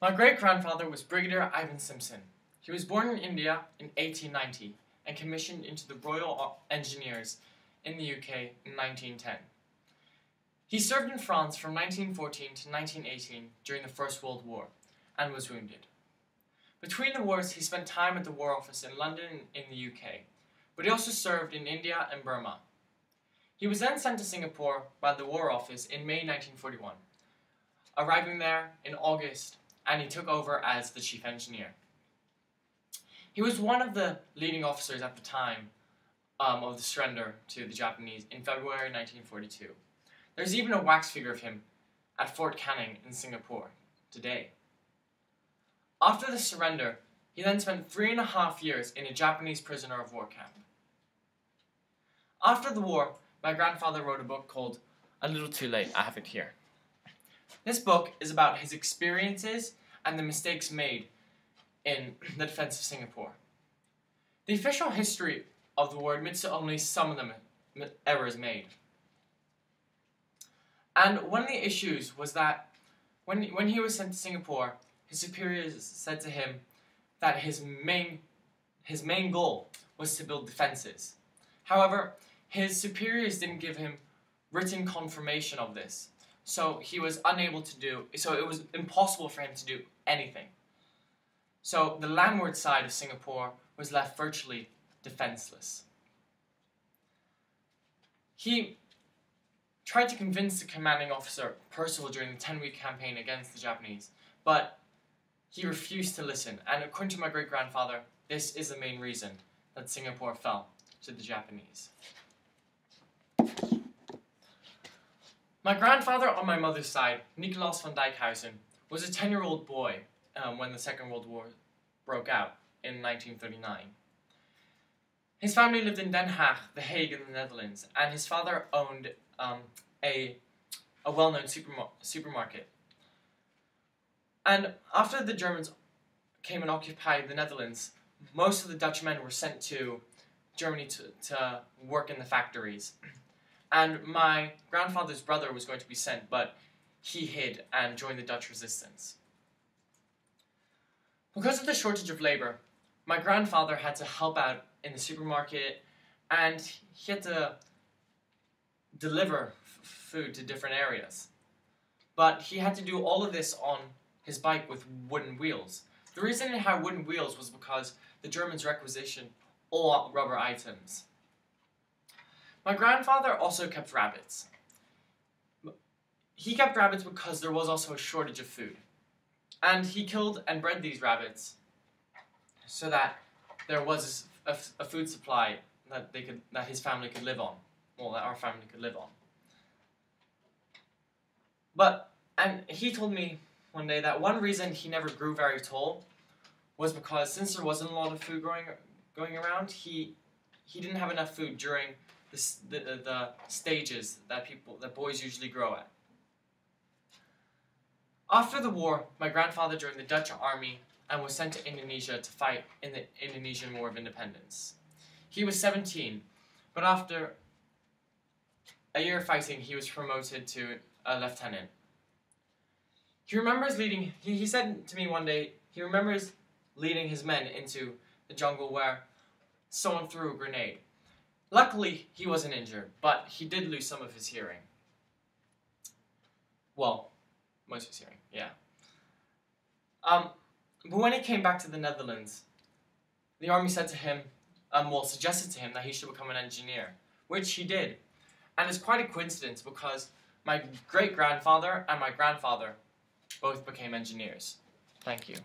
My great grandfather was Brigadier Ivan Simson. He was born in India in 1890 and commissioned into the Royal Engineers in the UK in 1910. He served in France from 1914 to 1918 during the First World War and was wounded. Between the wars, he spent time at the War Office in London in the UK, but he also served in India and Burma. He was then sent to Singapore by the War Office in May 1941, arriving there in August, and he took over as the chief engineer. He was one of the leading officers at the time um, of the surrender to the Japanese in February 1942. There's even a wax figure of him at Fort Canning in Singapore today. After the surrender, he then spent three and a half years in a Japanese prisoner of war camp. After the war, my grandfather wrote a book called A Little Too Late. I have it here. This book is about his experiences and the mistakes made in the defense of Singapore. The official history of the war admits to only some of the uh, errors made. And one of the issues was that when, when he was sent to Singapore, his superiors said to him that his main, his main goal was to build defenses. However, his superiors didn't give him written confirmation of this, so he was unable to do, so it was impossible for him to do anything. So the landward side of Singapore was left virtually defenseless. He tried to convince the commanding officer, Percival, during the 10 week campaign against the Japanese, but he refused to listen, and according to my great grandfather, this is the main reason that Singapore fell to the Japanese. My grandfather on my mother's side, Nicolaas van Dijkhuizen, was a 10 year old boy um, when the Second World War broke out in 1939. His family lived in Den Haag, The Hague in the Netherlands, and his father owned um, a, a well known superma- supermarket. And after the Germans came and occupied the Netherlands, most of the Dutch men were sent to Germany to, to work in the factories. And my grandfather's brother was going to be sent, but he hid and joined the Dutch resistance. Because of the shortage of labor, my grandfather had to help out in the supermarket and he had to deliver food to different areas. But he had to do all of this on his bike with wooden wheels. The reason it had wooden wheels was because the Germans requisitioned all rubber items. My grandfather also kept rabbits. He kept rabbits because there was also a shortage of food. And he killed and bred these rabbits so that there was a, a food supply that they could that his family could live on. or that our family could live on. But and he told me one day that one reason he never grew very tall was because since there wasn't a lot of food growing going around, he he didn't have enough food during the, the, the stages that people that boys usually grow at. After the war, my grandfather joined the Dutch army and was sent to Indonesia to fight in the Indonesian War of Independence. He was 17, but after a year of fighting, he was promoted to a lieutenant. He remembers leading, he, he said to me one day, he remembers leading his men into the jungle where someone threw a grenade. Luckily, he wasn't injured, but he did lose some of his hearing. Well, most of his hearing, yeah. Um, but when he came back to the Netherlands, the army said to him, um, well, suggested to him that he should become an engineer, which he did. And it's quite a coincidence because my great grandfather and my grandfather both became engineers. Thank you.